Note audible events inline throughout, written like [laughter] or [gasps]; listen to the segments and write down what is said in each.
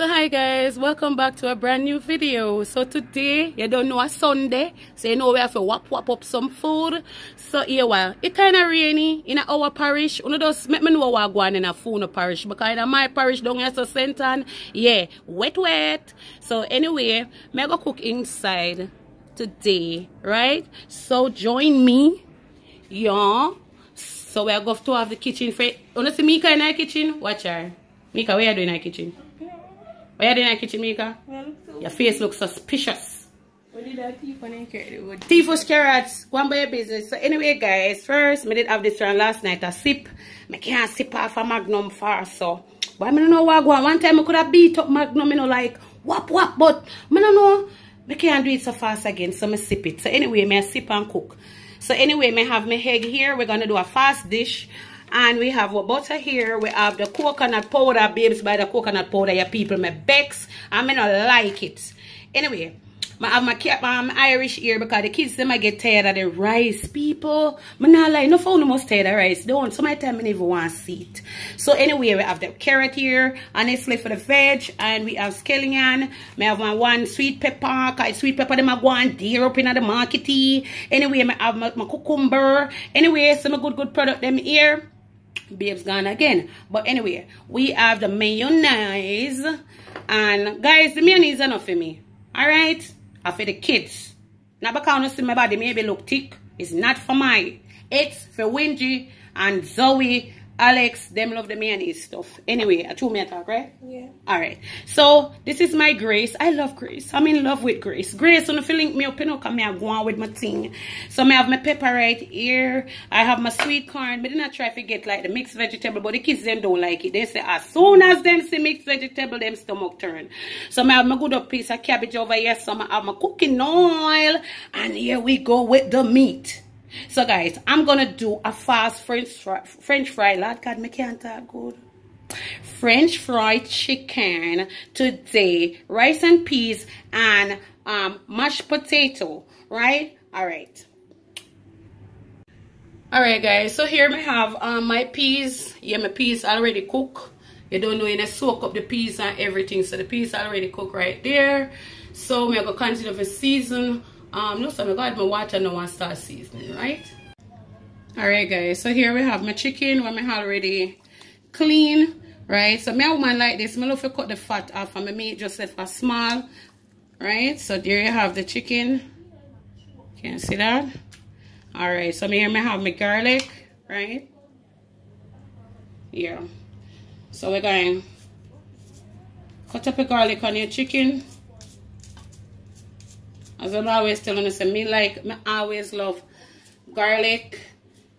So hi guys, welcome back to a brand new video. So today, you don't know a Sunday, so you know we have to whap whap up some food. So here well, it kind of rainy in our parish. You know just make me know what going in a phone parish because in my parish down here so Senton, yeah, wet wet. So anyway, me go cook inside today, right? So join me, yeah. So we are going to have the kitchen for. You know see Mika in our kitchen? Watch her. Mika, what are you doing in our kitchen? What you doing in the kitchen, Mika? Your face looks suspicious. What did that thief on carrot? Tifus carrots, go on by your business. So anyway, guys, first, I did have this one last night, I sip. I can't sip off a Magnum far, so. But I don't know what. One time I could have beat up Magnum, you know, like, whap, whap, but I don't know. I can't do it so fast again, so I sip it. So anyway, I sip and cook. So anyway, I have my egg here. We're going to do a fast dish. And we have our butter here. We have the coconut powder, babes, by the coconut powder. Your people, my Bex. I may not like it. Anyway, I have my um, Irish here because the kids them I get tired of the rice people. I not like no phone must tired of rice. Don't of the time I never want to see it. So anyway, we have the carrot here, honestly for the veg, and we have scallion. I have my one sweet pepper, cause sweet pepper them I go and dear up in the market. Anyway, I have my, my cucumber. Anyway, some good good product them here babes gone again. But anyway we have the mayonnaise. And guys the mayonnaise is enough for me. All right? And for the kids. Now because I see my body maybe look thick. It's not for my it's for Wingy and Zoe Alex, them love the mayonnaise stuff. Anyway, a two me talk, right? Yeah. All right. So this is my Grace. I love Grace. I'm in love with Grace. Grace, on the link me up, you know, come here, go on with my thing. So I have my pepper right here. I have my sweet corn. But then I try to get like the mixed vegetable, but the kids them don't like it. They say as soon as them see mixed vegetable, them stomach turn. So I have my good up piece of cabbage over here. So I have my cooking oil. And here we go with the meat. So guys, I'm gonna do a fast French fry, French fry. Lord God, me can't talk good. French fried chicken today, rice and peas and um, mashed potato. Right? All right. All right, guys. So here we have um, my peas. Yeah, my peas already cooked. You don't know, you soak up the peas and everything. So the peas already cooked right there. So we're gonna continue to season um no so I got my water now and start seasoning right? All right guys so here we have my chicken when I already clean right? So my woman like this I love to cut the fat off and my meat just for small right? So there you have the chicken. Can you see that? All right so here I have my garlic right? Yeah so we're going cut up a garlic on your chicken as I'm always telling us, me like, me always love garlic.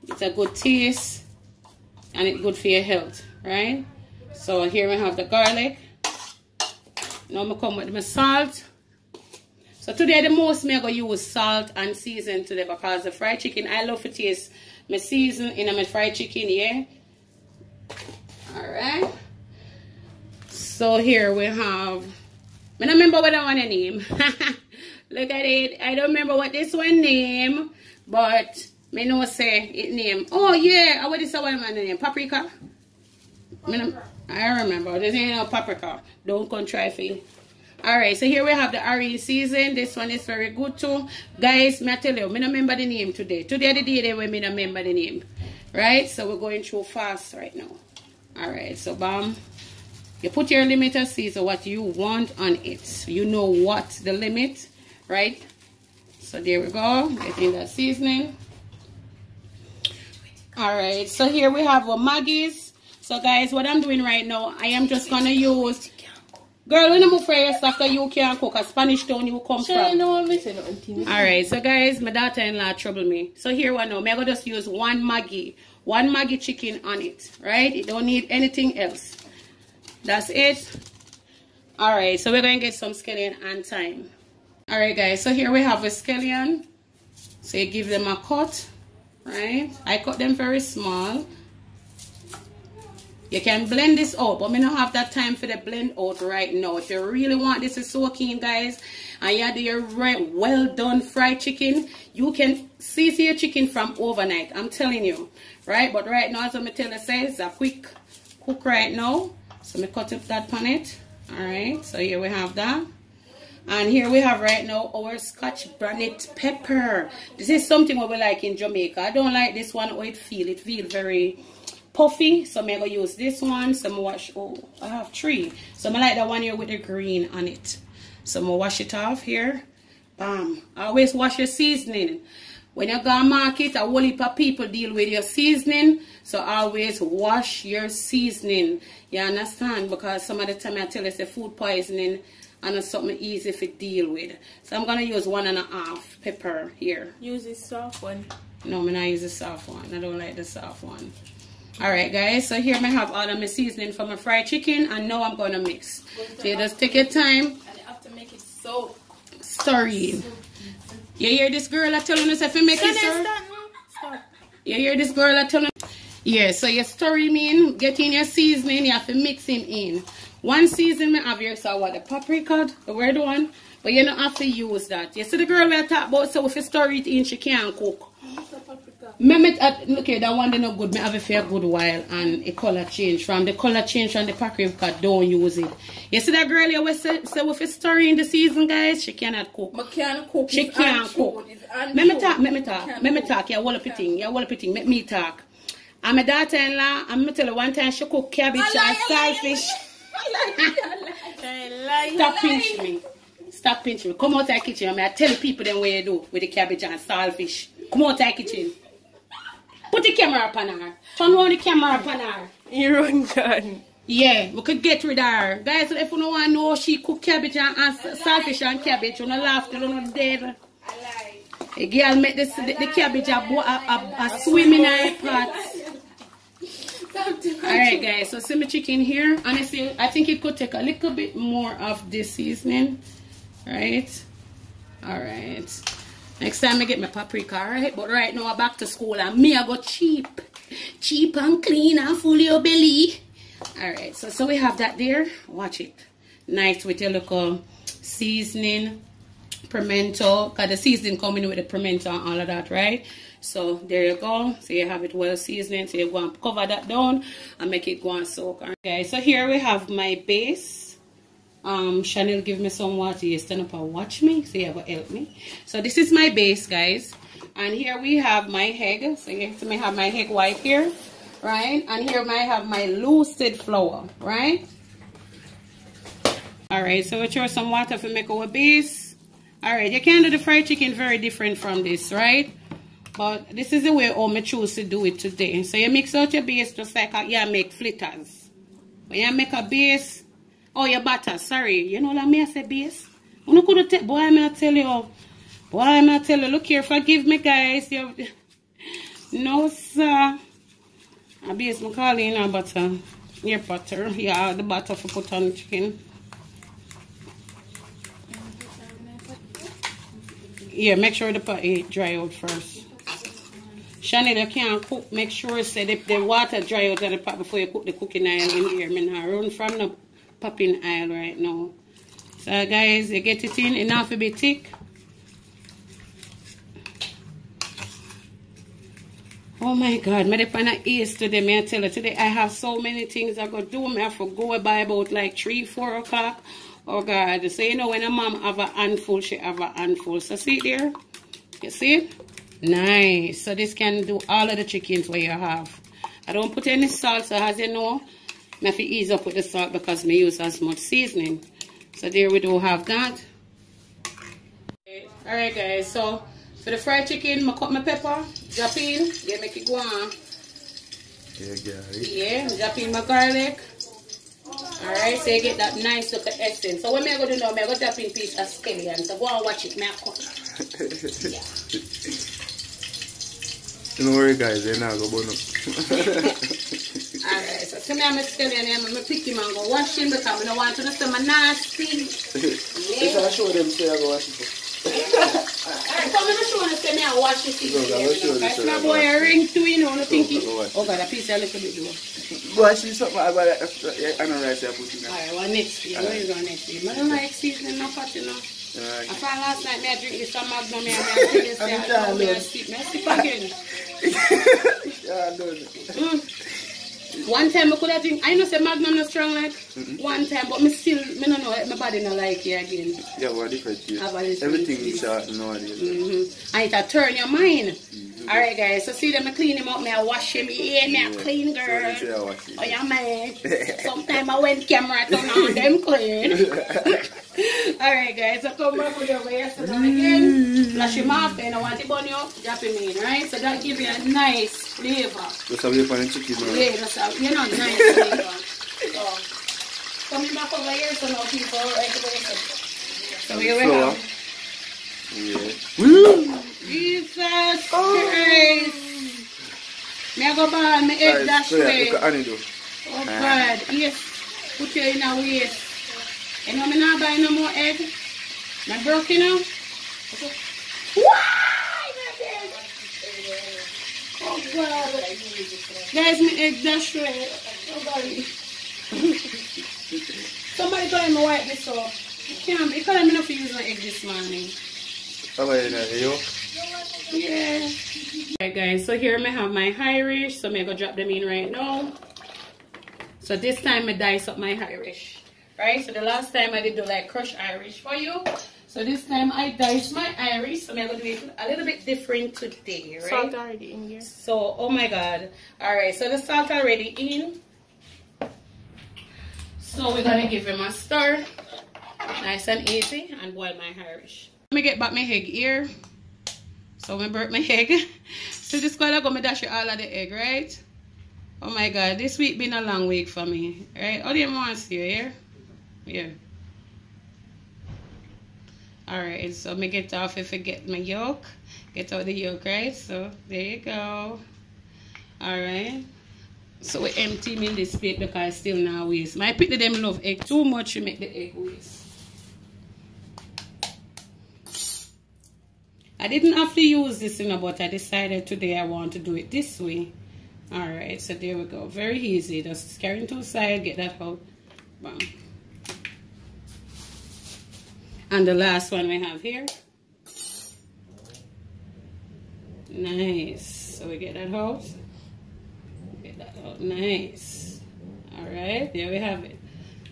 It's a good taste and it's good for your health, right? So here we have the garlic. Now I'm gonna come with my salt. So today the most me going to use salt and season today because the fried chicken, I love to taste my season in my fried chicken, yeah? Alright. So here we have, I don't remember what I want to name. [laughs] Look at it. I don't remember what this one name, but me know say it name. Oh yeah, I what is that one man name? Paprika? I remember. This ain't no paprika. Don't try for. Alright, so here we have the orange season. This one is very good too. Guys, me I tell you, me don't remember the name today. Today the day when me don't remember the name. Right? So we're going through fast right now. Alright, so bam. You put your limit season what you want on it. You know what the limit right? So there we go, getting that seasoning. All right, so here we have our Maggi's. So guys, what I'm doing right now, I am just gonna use. Girl, when I'm afraid your stuff you can't cook a Spanish town you come from. Alright, so guys, my daughter-in-law trouble me. So here we know, I'm gonna just use one Maggi. One Maggi chicken on it, right? You don't need anything else. That's it. Alright, so we're going to get some scallion and thyme. Alright guys, so here we have a scallion. So you give them a cut, right? I cut them very small. You can blend this out, but me don't have that time for the blend out right now. If you really want this to soak in, guys, and you do your right, well done fried chicken, you can season your chicken from overnight. I'm telling you, right? But right now, as I'm tell you, say, it's a quick cook right now. So me cut up that pan it. All right, so here we have that. And here we have right now our Scotch bonnet pepper. This is something what we like in Jamaica. I don't like this one how it feel. It feel very puffy. So I'm going to use this one. So I'm wash. Oh, I have three. So I like that one here with the green on it. So I'm going to wash it off here. Bam. Always wash your seasoning. When you go to market, a whole heap of people deal with your seasoning. So always wash your seasoning. You understand? Because some of the time I tell you it's a food poisoning and it's something easy to deal with. So I'm going to use one and a half pepper here. Use this soft one. No, I'm not use the soft one. I don't like the soft one. Alright guys, so here I have all of my seasoning for my fried chicken and now I'm going to mix. So you just take your time. And you have to make it so stirring. You hear this girl I telling us if you make it stir? Stop. You hear this girl I telling Yeah, so you stir him in, get in your seasoning, you have to mix him in. One season I have here, so what, the paprika, the red one, but you don't have to use that. You see the girl we talking about, so if you stir it in, she can't cook. Me, me, uh, look at that one, they not good. Me have it for a good while and a color change. From the color change from the paprika, don't use it. You see that girl you say, say if it's stirring in the season, guys, she cannot cook. But can't cook. She can't cook. Let me talk, let me talk, let me talk. Yeah, wall up it thing. Yeah, wall up it thing. Let me talk. I'm a daughter-in-law. I'm gonna tell you one time she cook cabbage I and I saltfish. I lie. Stop pinching me. Stop pinching me. Come out of the kitchen. I'm gonna tell the people then what you do with the cabbage and saltfish. Come out of the kitchen. Put the camera up on her. Turn on the camera up on her. You run gun. Yeah, we could get rid of her. Guys, if you don't want to know she cook cabbage and, and saltfish and cabbage, you don't laugh till you not dead. A girl make this, the, the cabbage a, bo- a, a, a swim in her pot. Alright guys, so my chicken here. Honestly, I think it could take a little bit more of this seasoning. Right? Alright. Next time I get my paprika, alright? But right now I'm back to school and me I go cheap. Cheap and clean and full your belly. Alright, so so we have that there. Watch it. Nice with your local seasoning pimento because the seasoning coming with the pimento and all of that right so there you go. So you have it well seasoned. So you go and cover that down and make it go and soak. Okay so here we have my base. Um chanel give me some water. You stand up and watch me. So you have help me. So this is my base guys. And here we have my egg. So you may have my egg white here right? And here I have my lucid flour right? All right. So we throw some water to make our base. All right. You can do the fried chicken very different from this right but this is the way how I choose to do it today. So you mix out your base just like a, you make fritters when you make a base oh your butter sorry you know what I mean? I say base you could tell boy I'm gonna tell you. Boy I'm gonna tell you. Look here forgive me guys. You [laughs] no sir. A base I'm calling a butter your butter. Yeah the butter for put on the chicken. Yeah, make sure the pot dry out first. Chanel, you can't cook. Make sure say the, the water dry out of the pot before you cook the cooking oil in here. Me not run from the popping oil right now. So guys, you get it in enough to be thick. Oh my God, me depend ace today, me I tell you. Today I have so many things I got to do. Me have to go by about like 3, 4 o'clock. Oh God, so you know when a mom have a handful, she have a handful. So see there? You see? Nice. So this can do all of the chickens where you have. I don't put any salt, so as you know, I have to ease up with the salt because me use as much seasoning. So there we do have that. Alright guys, so for the fried chicken, I cut my pepper, drop in, yeah, make it go on. Yeah. Yeah, drop in my garlic. Alright, so you get that nice little essence. So what me I go do now, me I go drop in piece of scallion. So go and watch it, I cut. [laughs] Yeah. Don't worry, guys. They're not going to burn up. [laughs] Alright, so see me I'm a scallion here, I'm going to pick him and go wash him because I don't want to see my nasty. If [laughs] Yeah. I show them, say I go wash it. Alright, come on, show me say me I wash it. No, I will show you, Right, sir. my boy a ring too, you know, no thinking. go wash. Oh God, a piece a little bit though. Wash it something. I got it. I know rice I put in there. Alright, what next week? Where you going next week? I don't like seasoning no pot, you know. I found last night me I drink this some Magnum and I drink this I'm I tired, me I sip, me I sip again. Know. Mm. One time I could have drink. I know say Magnum not strong like one time, but me still me no know my body not like it again. Yeah, what different taste. Everything is short nowadays. Mm-hmm. And it'll turn your mind. Alright guys, so see them I clean him up, me I wash him, yeah, me I clean So girl. wash. Oh yeah man. [laughs] Sometime I went camera turn on them clean. [laughs] Alright guys, so come back with your waist on again. Flash him off, and I want to burn you up, drop him in, right? So that give you a nice flavor. Just away from the chicken. man. Yeah, that's a, you know, nice flavor. So coming back over here, so now people right away. So, so we Flour. have Yeah. Jesus Christ. Me I go buy me egg Alright, dash so yeah, way. look at. Oh God, yes. Put you in a waste. You know me not buy no more egg. My broke you know. Why? Oh God. Guys, me egg dash way. Somebody. [laughs] Somebody tell me wipe this up. Can't be because I'm not using my egg this morning. How about you? Yeah. Alright guys, so here I have my Irish. So I'm gonna drop them in right now. So this time I dice up my Irish. Right? So the last time I did do like crushed Irish for you. So this time I dice my Irish. So I'm gonna do it a little bit different today, right? Salt already in here. So, oh my god. Alright, so the salt already in. So we're gonna give him a stir. Nice and easy and boil my Irish. Me get back my egg here. So I broke my [laughs] egg. so this color gonna dash you all of the egg, right? Oh my god, this week been a long week for me. Right? How do you want to see here? Yeah. Alright, so me get off if I get my yolk. Get out the yolk, right? So there you go. Alright. So we empty me this plate because still now waste. My people them love egg too much to make the egg waste. I didn't have to use this you know, but I decided today I want to do it this way. Alright, so there we go. Very easy. Just carry to the side, get that out. Bam. And the last one we have here. Nice. So we get that out. Get that out. Nice. Alright, there we have it.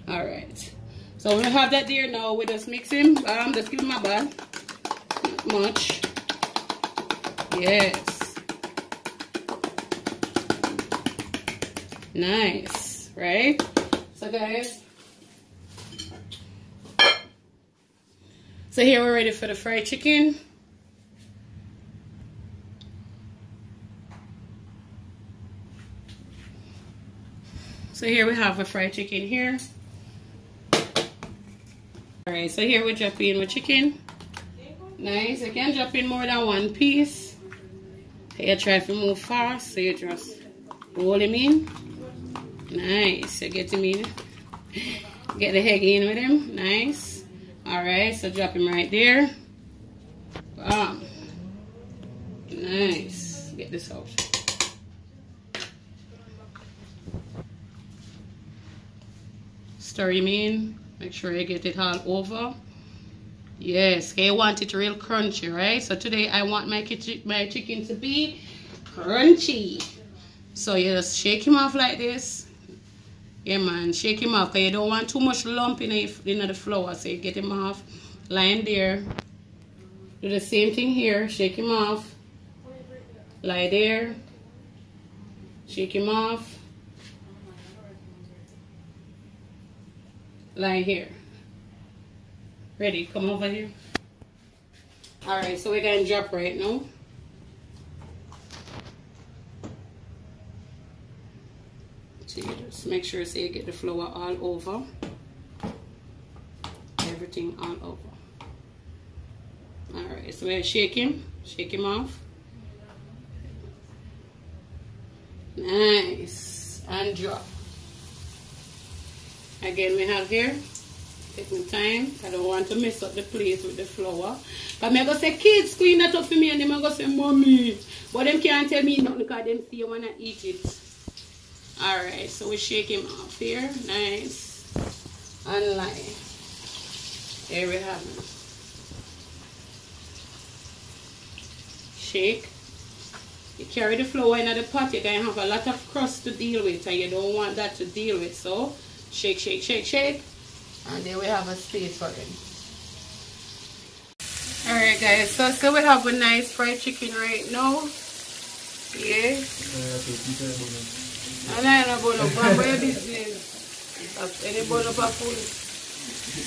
Alright. So we have that there now. We just mix him. Um, just give him a bath. Not much. Yes. Nice. Right? So guys. So here we're ready for the fried chicken. So here we have a fried chicken here. Alright, so here we're in with chicken. Nice. Can drop in more than one piece. You try to move fast, so you just roll him in. Nice. You get him in. Get the egg in with him. Nice. Alright, so drop him right there. Bam. Nice. Get this out. Stir him in. Make sure you get it all over. Yes, I want it real crunchy, right? So today I want my, my chicken to be crunchy. So you just shake him off like this. Yeah, man, shake him off because you don't want too much lump in the, in the flour. So you get him off, line there. Do the same thing here, shake him off. Lie there. Shake him off. Lie here. Ready, come over here. Alright, so we're gonna drop right now. So you just make sure so you get the flour all over. Everything all over. Alright, so we're shaking. Shake him off. Nice. And drop. Again, we have here Take my time. I don't want to mess up the place with the flour. But I'm say, kids, clean that up for me. And them going to say, mommy. But them can't tell me nothing because them see you want to eat it. Alright, so we shake him off here. Nice. And line. There we have it. Shake. you carry the flour in the pot, you're gonna have a lot of crust to deal with and you don't want that to deal with. So shake, shake, shake, shake. And then we have a space for them. Alright guys, so so we have a nice fried chicken right now. Yeah.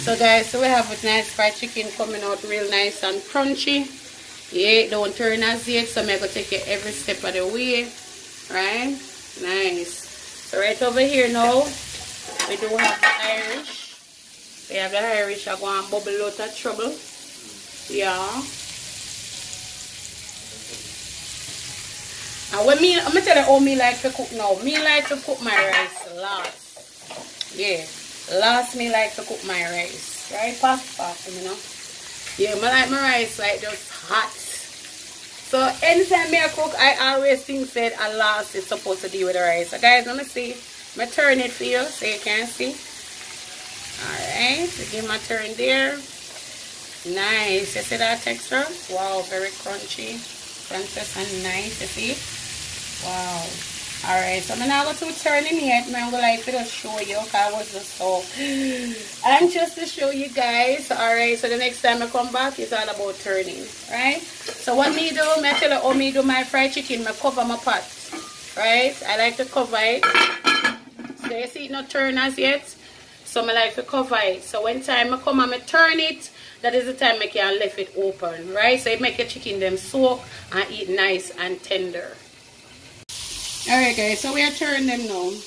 So guys, so we have a nice fried chicken coming out real nice and crunchy. Yeah, don't turn as yet, so I'm going to take it every step of the way. Right? Nice. So right over here now, we do have the Irish. We have the Irish are going to bubble out of trouble. Yeah. And when me, I'm going to tell you how me like to cook now. Me like to cook my rice last. Yeah. Last me like to cook my rice. Right? Fast, fast, you know. Yeah, I like my rice like just hot. So anytime me I cook, I always think that a last is supposed to deal with the rice. So guys, let me see. I'm turn it for you so you can see. Alright, give my turn there. Nice. You see that texture? Wow, very crunchy. Crunchy and nice, you see? Wow. Alright, so I'm not going to turn in yet. I'm going like to show you. I was [gasps] just so anxious to show you guys. Alright, so the next time I come back, it's all about turning. Right? So what me do, I tell you how me do my fried chicken. I cover my pot. Right? I like to cover it. So you see it not turn as yet. So I like to cover it. So when time I come and I turn it, that is the time I can left it open. Right? So it make your chicken them soak and eat nice and tender. Alright guys, so we are turning them now. To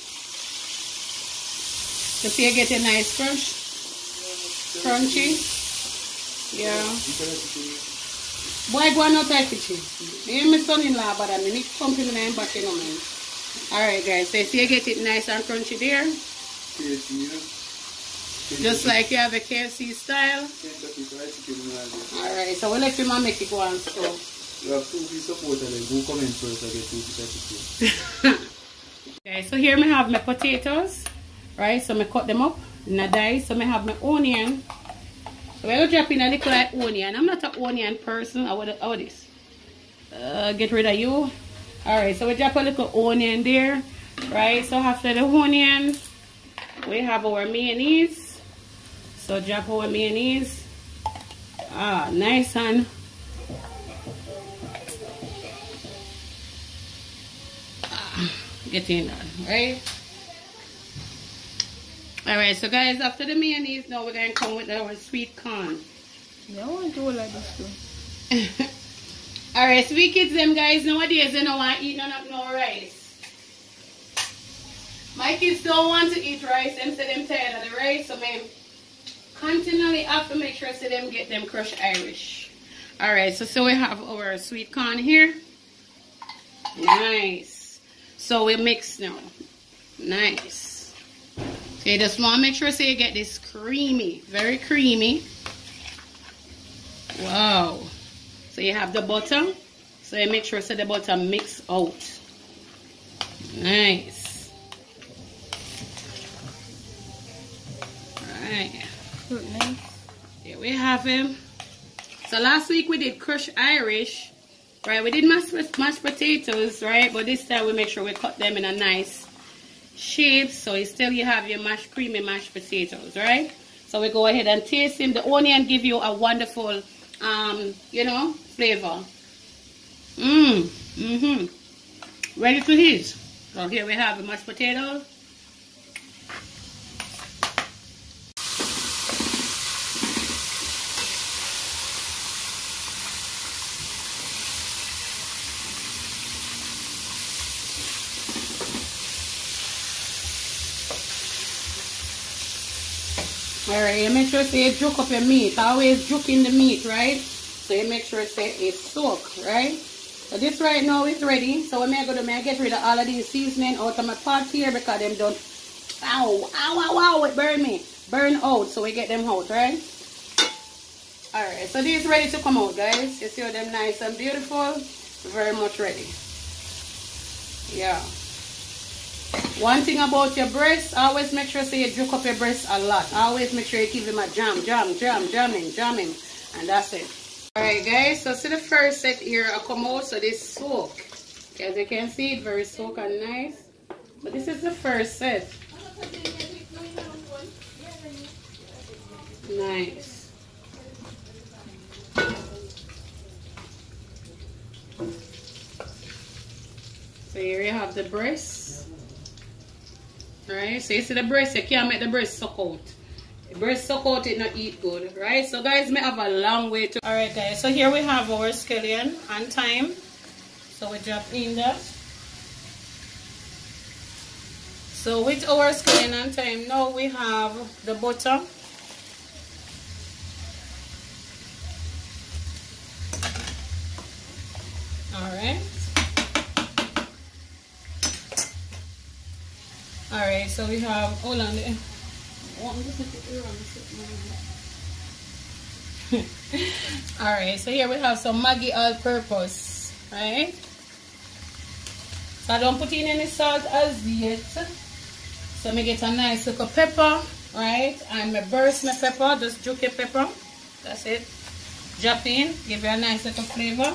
see you get a nice crunch. Crunchy. Yeah. Boy, go on out like it. Me my son-in-law, but I mean, it's something in back in man. Alright guys, so see you get it nice and crunchy there. Just like you have a KFC style. Alright, so we'll let him make it go on so. You have two piece of water then go comment first I get two piece of okay, so here I have my potatoes. Right, so I cut them up in a dice. So I have my onion. So we're going to drop in a little like onion. I'm not an onion person. I would how this? Uh, get rid of you. Alright, so we drop a little onion there. Right, so after the onion, we have our mayonnaise. So drop our mayonnaise. Ah, nice and getting done, right? Alright, so guys, after the mayonnaise, now we're going to come with our sweet corn. Yeah, I want to do like this too. [laughs] Alright, sweet kids, them guys, nowadays they don't want to eat none of no rice. My kids don't want to eat rice, them say them tired of the rice, so man, continually have to make sure so them get them crushed Irish. Alright, so, so we have our sweet corn here. Nice. So we mix now. Nice. So just want to make sure so you get this creamy, very creamy. Wow. So you have the butter. So you make sure so the butter mix out. Nice. Alright. Nice. Here we have him. So last week we did crushed Irish. Right, we did mashed, mashed potatoes, right? But this time we make sure we cut them in a nice shape. So you still you have your mashed creamy mashed potatoes, right? So we go ahead and taste them. The onion give you a wonderful, um, you know, flavor. Mmm, mm-hmm. Ready to eat. So here we have the mashed potatoes. Alright, you make sure say you up your meat. Always juke in the meat, right? So you make sure say it's soak, right? So this right now is ready. So what may I go to may I get rid of all of these seasoning out of my pot here because them don't ow, ow, ow, ow, it burn me. Burn out. So we get them out, right? Alright, so this is ready to come out, guys. You see them nice and beautiful? Very much ready. Yeah. One thing about your breast, always make sure so you juke up your breast a lot. Always make sure you give him a jam, jam, jam, jamming, jamming. And that's it. Alright guys, so see the first set here I come out, so this soak. As you can see, it's very soak and nice. But this is the first set. Nice. So here you have the breast. Right? So you see the breast, you can't make the breast suck out. The breast suck out, it not eat good. Right? So guys, may have a long way to... Alright guys, so here we have our scallion on thyme. So we drop in that. So with our scallion on thyme, now we have the butter. Alright. So we have, hold on there. [laughs] Alright, so here we have some Maggi all-purpose, right? So I don't put in any salt as yet. So me get a nice little pepper, right? And I burst my pepper, just juke pepper. That's it. Drop in, give it a nice little flavor.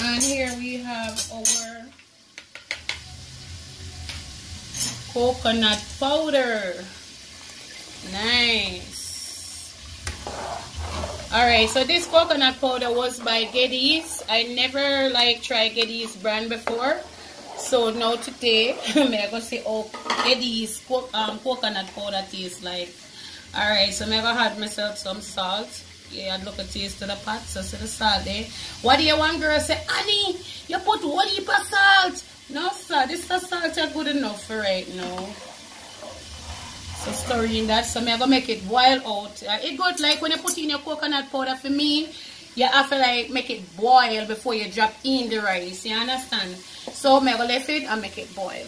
And here we have our coconut powder. Nice. Alright, so this coconut powder was by Geddes. I never like tried Geddes brand before. So now today, I'm going to see how Geddes um, coconut powder tastes like. Alright, so I'm going to add myself some salt. Yeah, I'd look at taste to the pot, so see the salt there. What do you want girl say, Annie, you put one heap of salt. No sir, this is salt are good enough for right now. So stirring that, so I'm to make it boil out. Uh, it good like when you put in your coconut powder for me, you have to like make it boil before you drop in the rice, you understand? So I'm to leave it and make it boil.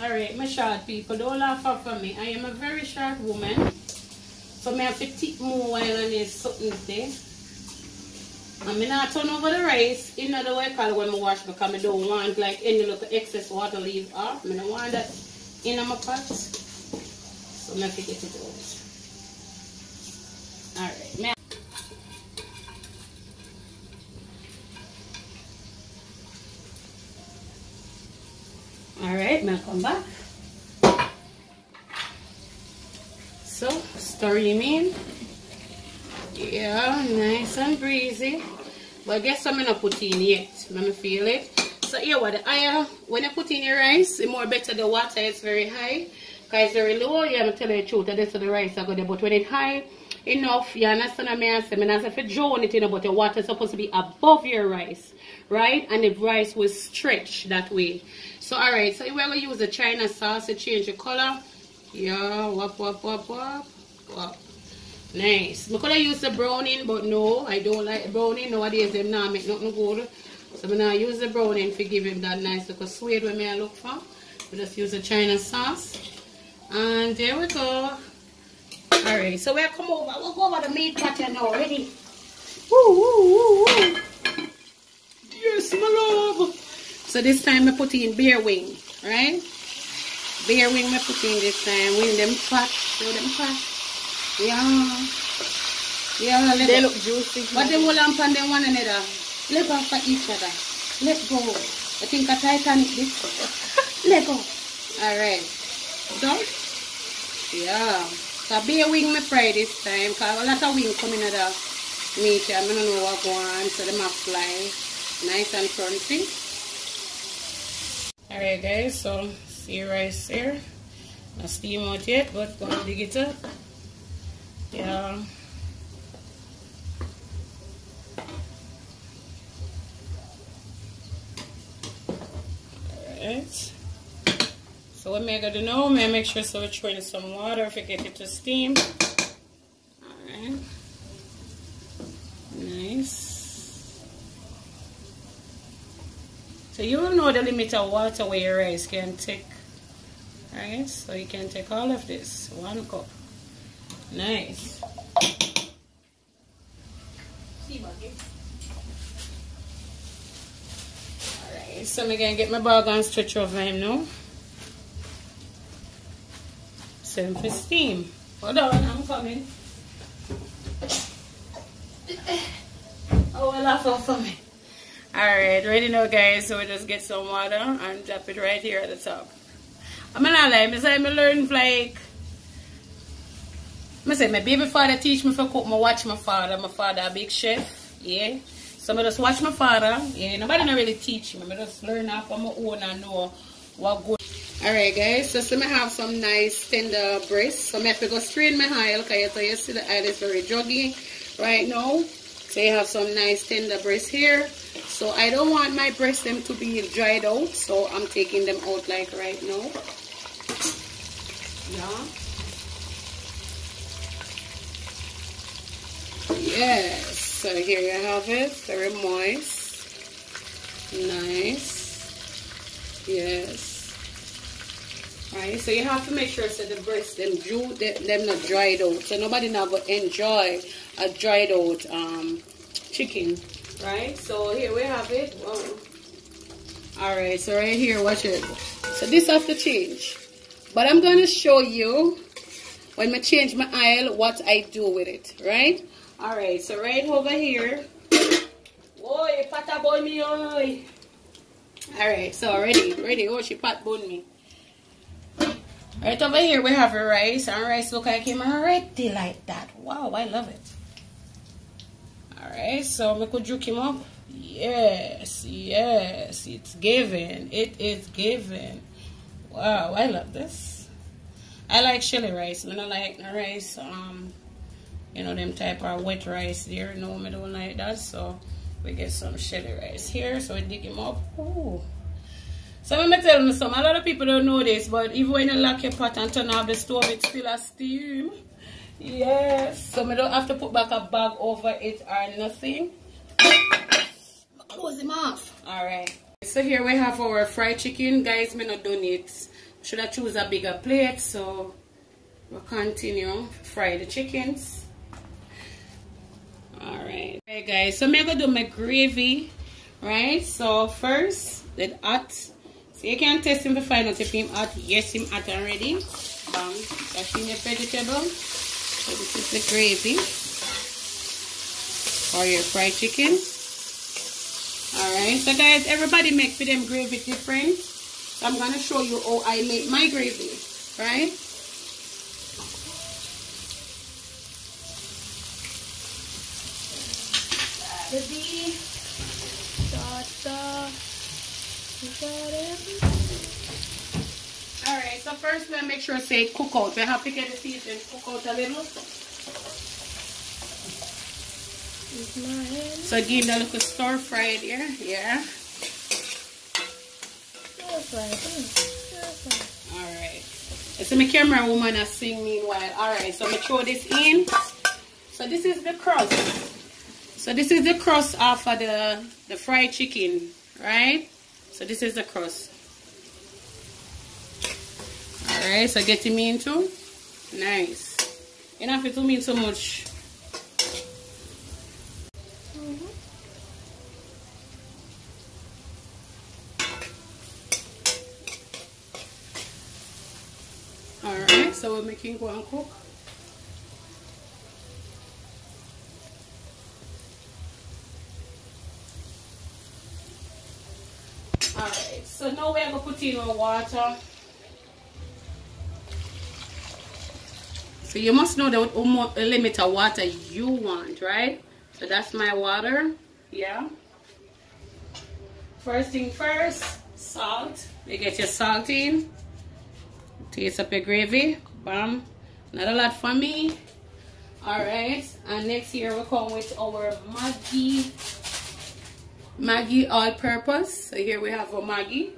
Alright, my short people, don't laugh off for me. I am a very short woman. So I have to tip more while on this something there. I'm not turn over the rice in other way call when I wash because I don't want like any little excess water leave off. I don't want that in my pot. So I'm going to get it out. Alright. So, stir. Yeah, nice and breezy. But guess I'm not put in yet. Let me feel it. So here what the higher, when I put in your rice, the more better the water is very high. Because it's very low, yeah, I'm telling you the truth, that's the rice are good. But when it's high enough, you understand what I say? I mean, if you drown it in, but the water supposed to be above your rice, right? And the rice will stretch that way. So alright, so we're going to use the China sauce to change the color. Yeah, wap, wap, wap, wap, wap. Nice. I could have used the browning, but no, I don't like browning. Nowadays, now make nothing good. So I'm going to use the browning to give him that nice little suede when I look for. We just use the China sauce. And there we go. Alright, so we'll come over. We'll go over the meat pattern now. Ready? Woo, woo, woo, woo. Yes, my love. So this time I put in bare wing, right? Bare wing I put in this time. Wing them fat. Show them fat. Yeah. Yeah, let They look juicy. But them will up and them one another. Let go for each other. Let go. I think a Titanic this. [laughs] Let go. Alright. Done? Yeah. So bare wing me fry this time. Cause a lot of wing coming out of meat. I don't know what go on. So them a fly. Nice and crunchy. Alright guys, so see rice here. Not steam out yet, but gonna dig it up. Yeah. Alright. So what am I gonna know? May I make sure so we throw in some water if I get it to steam. Alright. Nice. So you will know the limit of water where your rice can take. Right? So you can take all of this. One cup. Nice. Alright, so I'm gonna get my bag and stretch over him now. Same for steam. Hold on, I'm coming. [coughs] Oh, well, laugh off for me. Alright, ready now, guys. So we just get some water and drop it right here at the top. I'm not lie, I say I learn like I say my baby father teach me for cook, I watch my father. My father a big chef, yeah. So I just watch my father. Yeah, nobody not really teach me. I just learn off on my own and know what good. Alright guys, so let me have some nice tender breast. So I have to go strain my oil because you see the oil is very juggy right now. So you have some nice tender breast here. So I don't want my breast them to be dried out. So I'm taking them out like right now. Yeah. Yes. So here you have it. Very moist. Nice. Yes. Right, so you have to make sure so the breast them do them, them not dried out. So nobody never enjoy a dried out um chicken. Right? So here we have it. Alright, so right here, watch it. So this have to change. But I'm gonna show you when I change my oil what I do with it. Right? Alright, so right over here. Oi, pata bone me, oi. Alright, so ready, ready. Oh, she pat bone me. Right over here we have a rice and rice look like him already like that. Wow, I love it. Alright, so we could juke him up. Yes, yes, it's given. It is given. Wow, I love this. I like chili rice. I don't like rice, um, you know, them type of wet rice there. No, I don't like that. So we get some chili rice here. So we dig him up. Ooh. So let me tell you something. A lot of people don't know this, but even when you lock your pot and turn off the stove, it's still a steam. Yes. So I don't have to put back a bag over it or nothing. Close him off. Alright. So here we have our fried chicken. Guys, me not done it. Should I choose a bigger plate? So we'll continue fry the chickens. Alright. Alright guys, so I'm gonna do my gravy. Right? So first, the hot so you can test him to find out if him hot. Yes, him hot already. Bam. That's in your vegetable. So this is the gravy for your fried chicken. Alright, so guys, everybody make for them gravy different. So I'm going to show you how I make my gravy. Right? Da, Alright, so first we make sure say cook out. We have to get the season cook out a little. So give the little stir fried here, yeah. Alright. So my camera woman is sing meanwhile. Alright, so I'm throw this in. So this is the crust. So this is the crust of the, the fried chicken, right? So this is the crust. Alright, so getting me into. Nice. You don't have to do me so much. Alright, so we're making go and cook. Alright, so now we're going to put in our water. So you must know the limit of water you want, right? So that's my water. Yeah. First thing first, salt. You get your salt in. Taste up your gravy. Bam. Not a lot for me. Alright. And next here we come with our Maggi Maggi all purpose. So here we have our Maggi.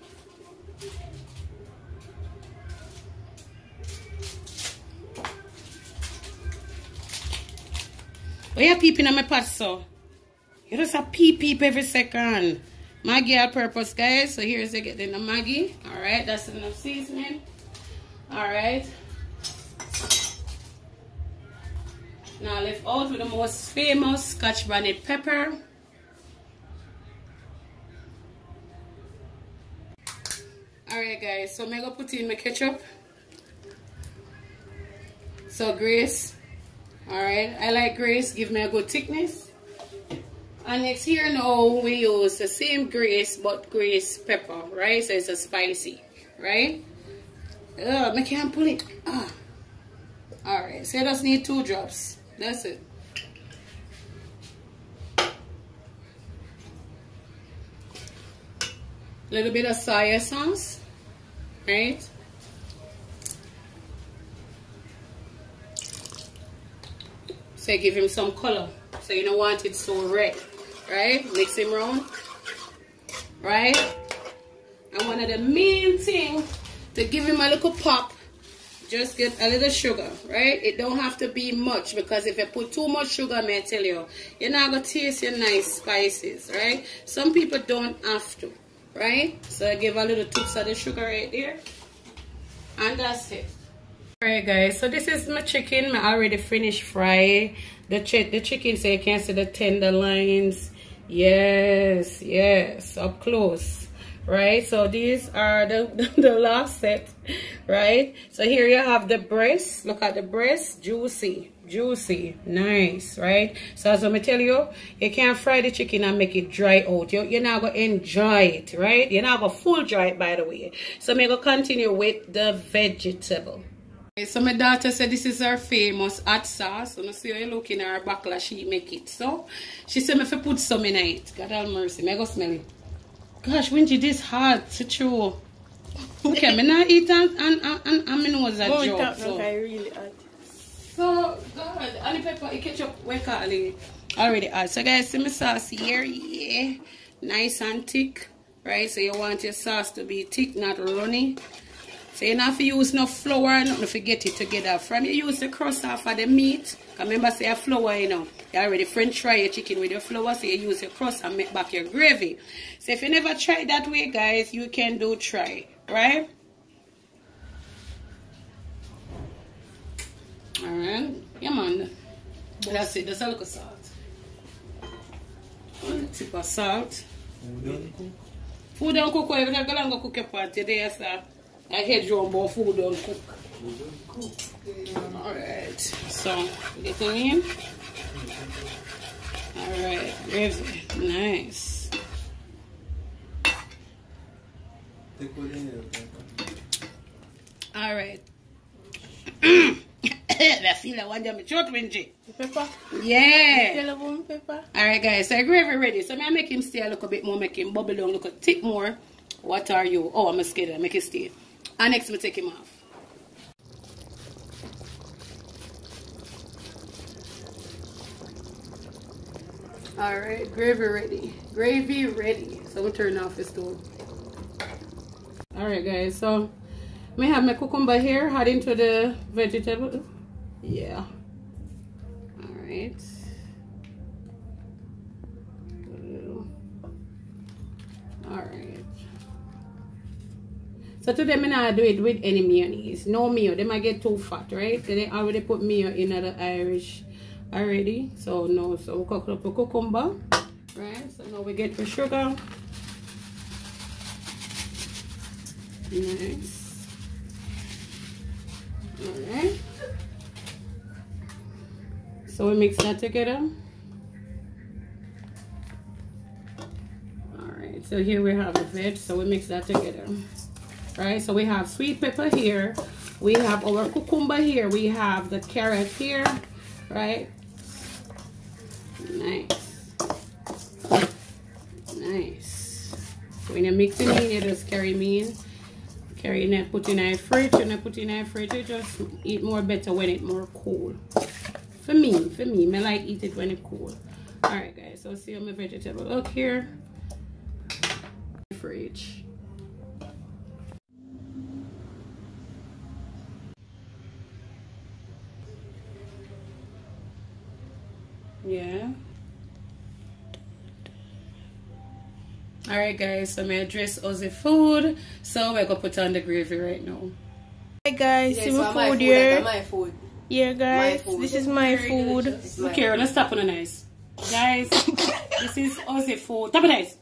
Why you peeping on my pot so? You just a peep peep every second. Maggi all purpose guys. So here's the getting the Maggi. Alright, that's enough seasoning. Alright. Now left out with the most famous scotch bonnet pepper. Alright guys, so I'm to put in my ketchup. So Grace, all right, I like Grace. Give me a good thickness. And next here now we use the same Grace but Grace pepper, right? So it's a spicy, right? Ugh, I can't pull it. Ah. All right, so I just need two drops. That's it. little bit of soya sauce, right? So give him some color. So you don't want it so red, right? Mix him around, right? And one of the main thing to give him a little pop, just get a little sugar, right? It don't have to be much because if you put too much sugar, may I tell you, you're not going to taste your nice spices, right? Some people don't have to right? So I give a little tips of the sugar right there. And that's it. Alright guys, so this is my chicken. I already finished fry the, ch the chicken so you can see the tender lines. Yes, yes, up close. Right, so these are [laughs] the, the last set, right? So here you have the breast. Look at the breast, juicy juicy nice right so as i'm tell you you can't fry the chicken and make it dry out you, you're not gonna enjoy it right you're not gonna full dry it by the way so i'm gonna continue with the vegetable so my daughter said this is her famous hot sauce so I see you looking at her backlash she make it so she said me if I put some in it god have mercy me go smell it gosh when did this hard to chew okay me not eat and and and, and, and my nose a joke so. really hot so good. Only pepper, ketchup, wake up already add. So guys, see my sauce here, yeah. Nice and thick, right? So you want your sauce to be thick, not runny. So you don't have to use no flour, nothing to get it together. From you use the crust off of the meat. Remember say a flour, you know. You already french fry your chicken with your flour, so you use your crust and make back your gravy. So if you never tried that way, guys, you can do try, right? Alright. Yeah, man. That's it. That's a little salt. A tip of salt. Food don't cook. If you're going to cook your pot today, sir. I heard you about food don't cook. Alright. So, getting in. Alright. Gravy. Nice. Alright. I feel like one day short wingy. Pepper? Yeah. Yellow pepper? Alright guys, so gravy ready. So I make him stay a little bit more, make him bubble down, look a tip more. What are you? Oh, I'm scared. I make it stay. Next we take him off. Alright, gravy ready. Gravy ready. So we turn off the stove. Alright guys, so I may have my cucumber here, add into the vegetable yeah all right so today I'm not do it with any mayonnaise. No mayo. They might get too fat right? So they already put mayo in the Irish already. So no so we cook up a cucumber right? So now we get the sugar. Nice. All right so we mix that together. Alright, so here we have the veg, so we mix that together. Right, so we have sweet pepper here. We have our cucumber here. We have the carrot here. Right? Nice. Nice. When you mix it in, you just carry me in. Carry it, put in a fridge, and I put in a fridge, you just eat more better when it's more cool for me for me me like eat it when it's cool all right guys so see my vegetable look here fridge yeah all right guys so my address Aussie food so we're gonna put on the gravy right now Hey guys, Yeah, see my my food here. my food. Yeah, guys, food. this is my food. My Okay, food. let's tap on the nice. Guys, [laughs] this is Aussie food. Tap on nice.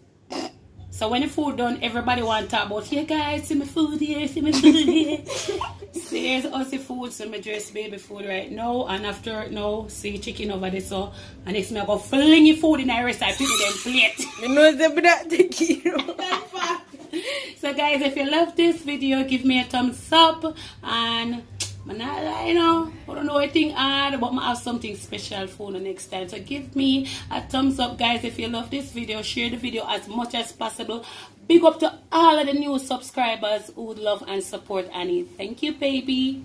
So when the food done, everybody want to talk about, yeah guys, see my food here, see my food here. [laughs] See, here's Aussie food, so my dress baby food right now. And after no, see chicken over there, so and next me I go fling food in the rest, I put it in plate. [laughs] Me know they that the [laughs] so guys, if you love this video, give me a thumbs up and I, you know, I don't know anything hard, but I have something special for the next time. So give me a thumbs up, guys, if you love this video. Share the video as much as possible. Big up to all of the new subscribers who love and support Annie. Thank you, baby.